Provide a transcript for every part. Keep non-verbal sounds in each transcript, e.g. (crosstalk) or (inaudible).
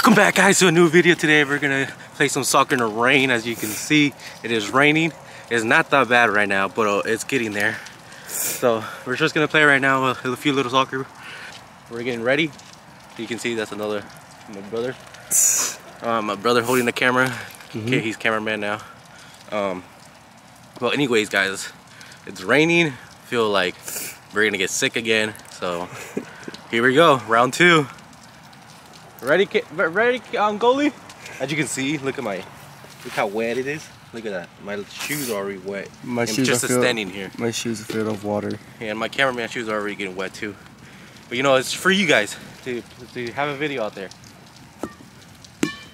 Welcome back guys to a new video today. We're gonna play some soccer in the rain. As you can see, it is raining. It's not that bad right now, but uh, it's getting there. So we're just gonna play right now a, a few little soccer. We're getting ready. You can see that's another my brother. Um, my brother holding the camera. Mm-hmm. Okay, he's cameraman now. Um, well, anyways, guys, it's raining. Feel like we're gonna get sick again. So (laughs) here we go, round two. Ready, ki- ready, um, goalie? As you can see, look at my, look how wet it is. Look at that. My shoes are already wet. My I'm shoes just are filled, standing here. My shoes are filled of water. And my cameraman shoes are already getting wet too. But you know, it's for you guys to, to have a video out there.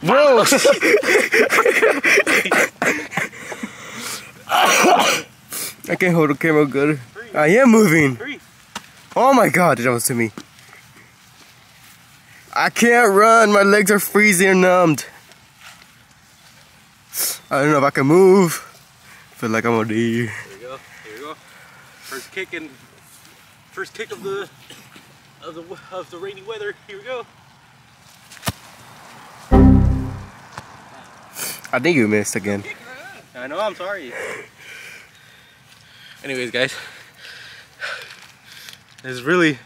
Whoa! (laughs) I can't hold the camera good. I am moving. Three. Oh my god, it almost hit me. I can't run. My legs are freezing and numbed. I don't know if I can move. Feel like I'm gonna die. Here we go. Here we go. First kick and first kick of the of the of the rainy weather. Here we go. I think you missed again. I know. I'm sorry. Anyways, guys, it's really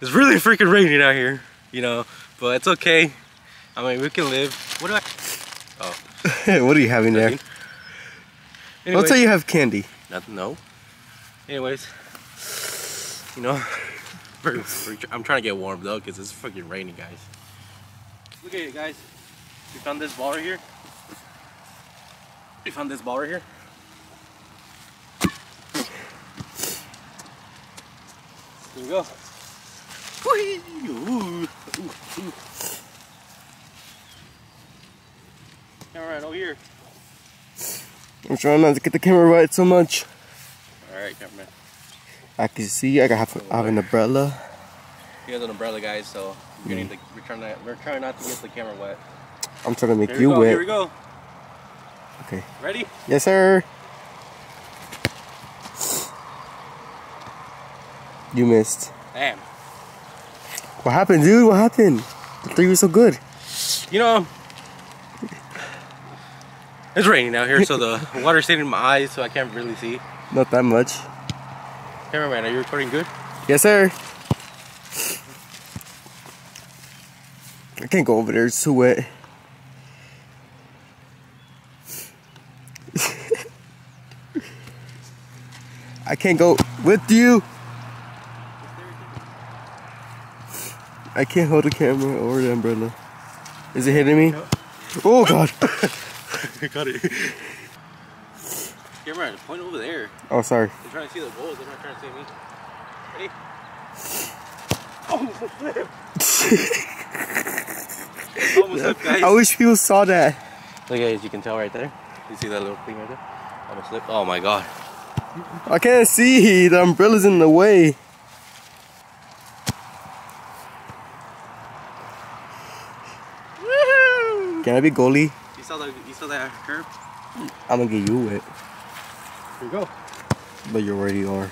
it's really freaking raining out here. You know, but it's okay. I mean, we can live. What do I? Oh, (laughs) what are you having there? nothing. Don't Anyways, say you have candy. Nothing, no. Anyways, you know, we're, we're, I'm trying to get warm though because it's fucking raining, guys. Look at it, guys. We found this ball right here. We found this ball right here. Here we go. Whee! Ooh, ooh, ooh. Camera over here. I'm trying not to get the camera right so much. All right, cameraman. I can see I got I have an umbrella. He has an umbrella, guys, so we're, getting mm. the, we're, trying to, we're trying not to get the camera wet. I'm trying to make Here you we go, wet. here we go. Okay. Ready? Yes, sir. You missed. Damn. What happened, dude? What happened? I thought you were so good. You know, it's raining out here, so the water's staying in my eyes, so I can't really see. Not that much. Cameraman, are you recording good? Yes, sir. I can't go over there. It's too wet. (laughs) I can't go with you. I can't hold the camera or the umbrella. Is it hitting me? Oh God! (laughs) I Got it. Camera, point over there. Oh, sorry. They're trying to see the goals, they're not trying to see me. Ready? (laughs) Almost slipped. Almost slipped, guys. I wish people saw that. Look, guys, you can tell right there. You see that little thing right there? Almost slipped. Oh my god. I can't see. The umbrella's in the way. I be goalie? You saw that? You saw that curve? I'm gonna get you wet, Here we go. but you already are.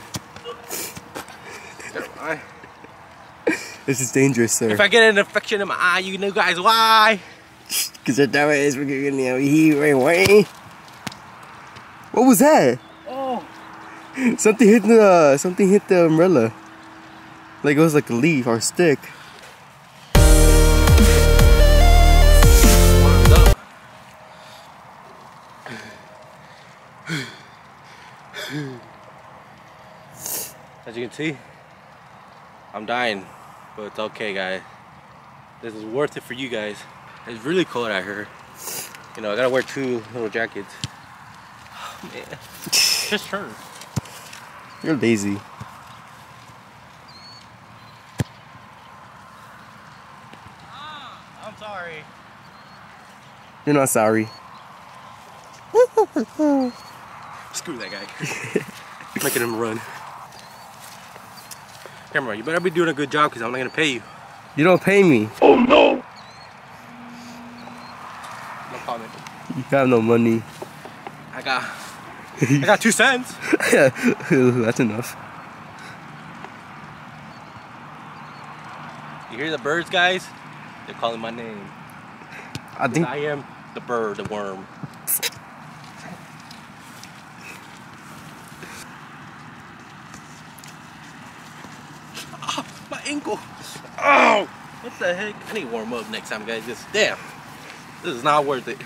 Never mind. (laughs) This is dangerous, sir. If I get an infection in my eye, you know guys why. (laughs) Cause that way is we're gonna heat right away. What was that? Oh. (laughs) Something hit the uh, something hit the umbrella. Like it was like a leaf or a stick. As you can see, I'm dying, but it's okay, guys. This is worth it for you guys. It's really cold out here. You know, I gotta wear two little jackets. Oh, (sighs) man. (laughs) Just turn. You're lazy. Ah, I'm sorry. You're not sorry. (laughs) Screw that guy. (laughs) Making him run. Camera, you better be doing a good job because I'm not gonna pay you. You don't pay me. Oh, no No comment. You got no money. I got (laughs) I got two cents. yeah, (laughs) That's enough. You hear the birds, guys? They're calling my name. I think I am the bird, the worm. Ankle. Oh, what the heck? I need to warm up next time, guys. Just damn, this is not worth it.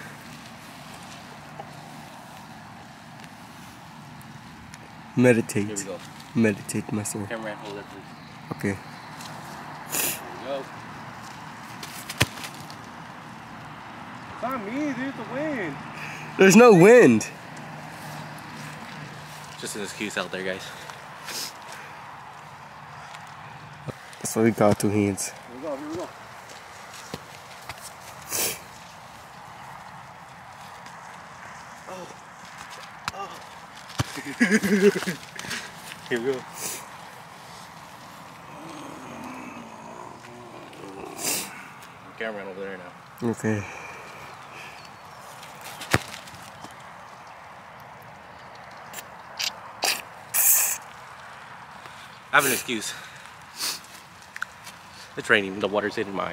meditate. Here we go. Meditate, my sir. Camera, hold it, please. Okay. Here we go. It's not me, dude. It's the wind. There's no wind. Just an excuse out there, guys. What we got two hands. Here we go. Here we go. Cameraman over there now. Okay. I have an excuse. It's raining. The water's in my.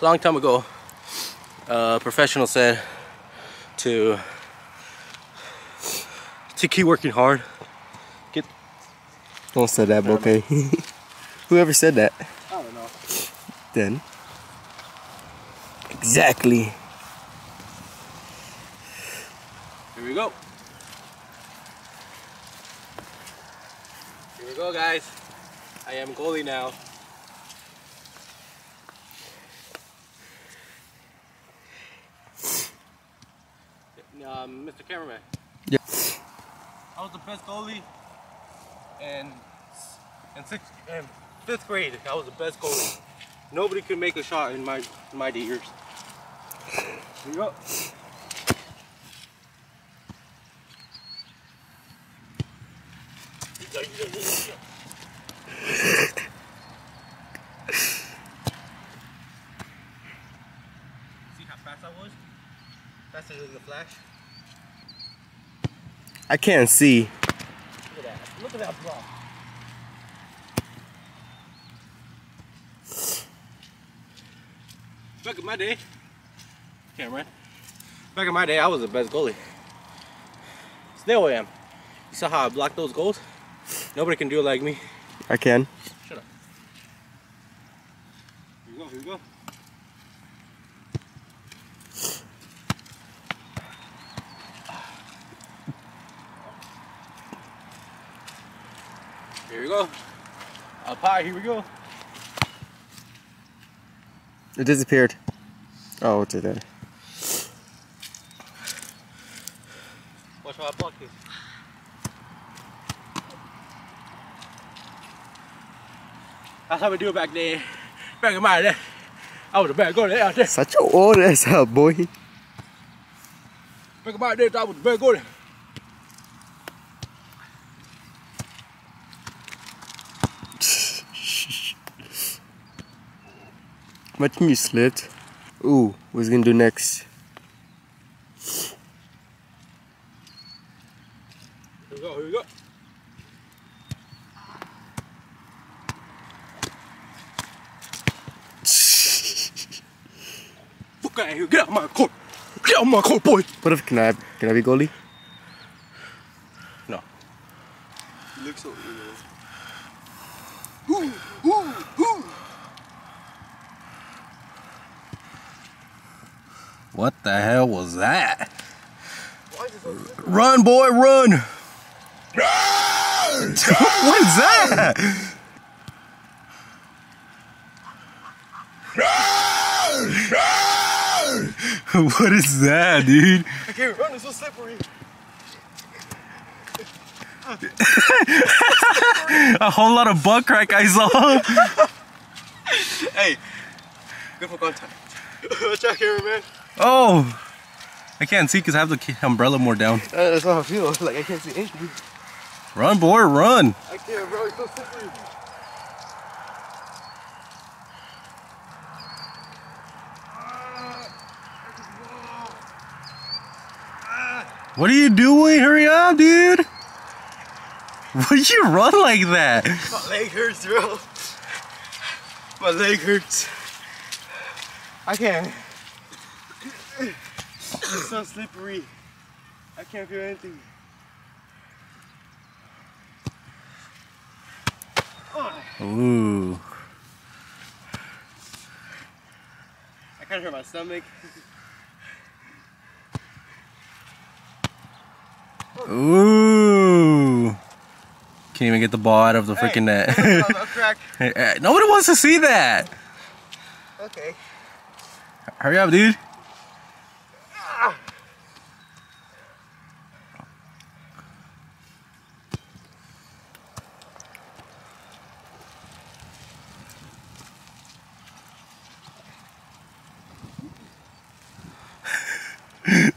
Long time ago, a professional said to to keep working hard. Get Don't say that, but okay. (laughs) Whoever said that, I don't know. then. Exactly. Here we go. Here we go, guys. I am goalie now. Um, Mr. Cameraman. Yeah. I was the best goalie in in sixth in fifth grade. I was the best goalie. Nobody could make a shot in my in my years. Here we go. See how fast I was? Faster than the flash. I can't see. Look at that. Look at that block. Back in my day, Cameron. Back in my day, I was the best goalie. Still I am. You saw how I blocked those goals? Nobody can do it like me. I can. Shut up. Here we go, here we go. We go. Up high, here we go. It disappeared. Oh, it's there. Watch how I block this. That's how we do it back there. Back in my day. I was a bad goalie out there. Such a old ass up, boy. Back in my day, I was a bad goalie. Imagine you slipped. Ooh, what's gonna do next? Here we go, here we go. Fuck out of here, get out of my court. Get out of my court, boy. What if can I can I be goalie? No. You look so What the hell was that? Run, boy, run! (laughs) what is that? Run! (laughs) Run! what is that, dude? I can't run, it's so slippery. (laughs) A whole lot of butt crack I saw. Hey, good for contact. Watch out, cameraman. Oh, I can't see because I have the umbrella more down. Uh, that's how I feel. (laughs) Like I can't see anything. Run, boy, run! I can't, bro. It's so slippery. What are you doing? Hurry up, dude! Why'd you run like that? My leg hurts, bro. My leg hurts. I can't. It's so slippery. I can't feel anything. Ooh. I kind of hurt my stomach. Ooh. Can't even get the ball out of the freaking net. I'm, I'm cracked. Hey, hey, Nobody wants to see that. Okay. Hurry up, dude.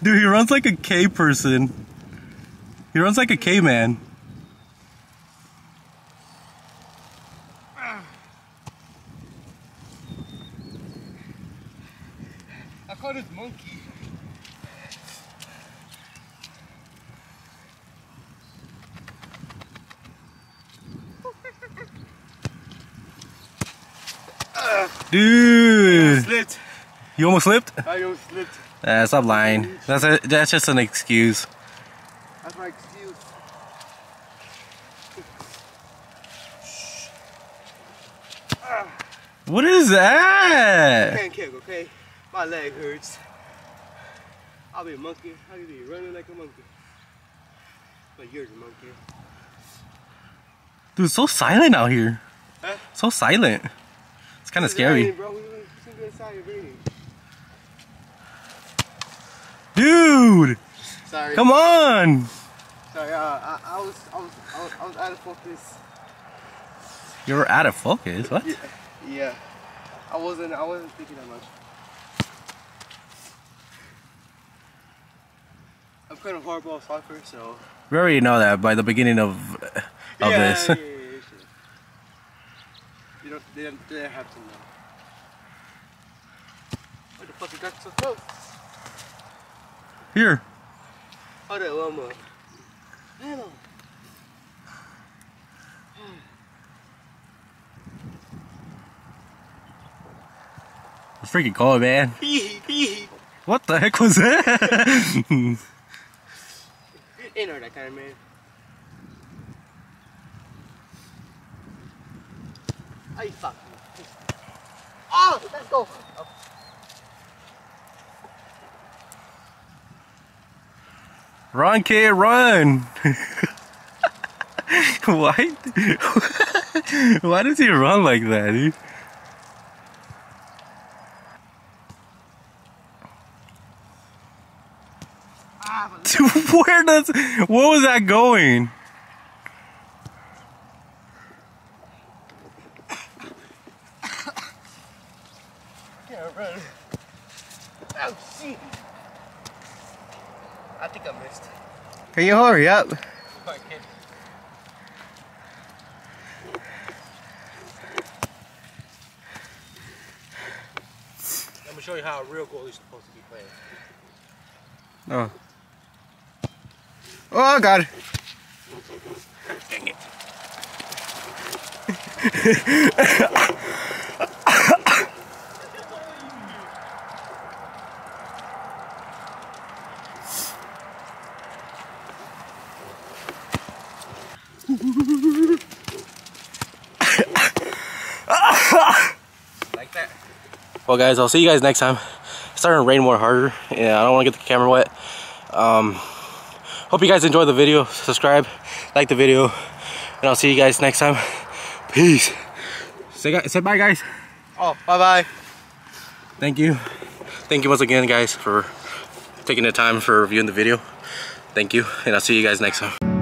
Dude, he runs like a K person. He runs like a K man. I caught this monkey. Dude, Slipped. You almost slipped? I almost slipped. Uh, stop lying. That's a, that's just an excuse. That's my excuse. What is that? Can't kick, okay? My leg hurts. I'll be a monkey. I'll be running like a monkey. But you're the monkey. Dude, it's so silent out here. Huh? So silent. It's kind of scary. raining, bro. We should go inside. It's raining. Dude, Sorry. come on. Sorry. Uh, I, I was, I was, I was, I was out of focus. You're out of focus. What? Yeah. Yeah. I wasn't. I wasn't thinking that much. I'm kind of horrible at soccer, so. We already know that by the beginning of of yeah, this. Yeah, yeah, (laughs) yeah, sure. You don't. They. They have to know. What the fuck? You got so close. Here. Hold it, one more. Hello. It's freaking cold, man. (sighs) What the heck was that? (laughs) Ain't know that kind of man. Are you fucking? Oh, let's go. Run, kid, run. Why? (laughs) Why does he run like that, dude? (laughs) Where does what was that going? can't run. Oh shit. I think I missed. Can you hurry up? Can't. Let me show you how a real goalie is supposed to be playing. Oh. Oh God. Dang it. (laughs) like that. Well, guys, I'll see you guys next time. It's starting to rain more harder, and I don't want to get the camera wet. Um, hope you guys enjoyed the video. Subscribe, like the video, and I'll see you guys next time. Peace. Say, say bye, guys. Oh, bye bye. Thank you. Thank you once again, guys, for taking the time for reviewing the video. Thank you, and I'll see you guys next time.